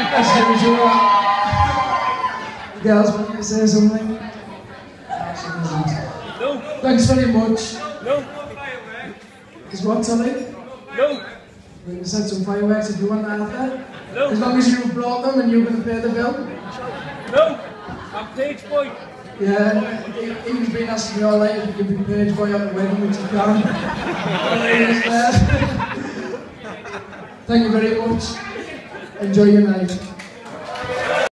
Usual. Girls, want to say something? No, Thanks very much. no, Is what, Tully? no, We can set some fireworks if you want after. no, As long as you brought them and you're going to pay the bill. no. I'm page boy. Yeah, he, he's been asking me all night if you could be page boy at the wedding, which he can. Thank you very much. Enjoy your night.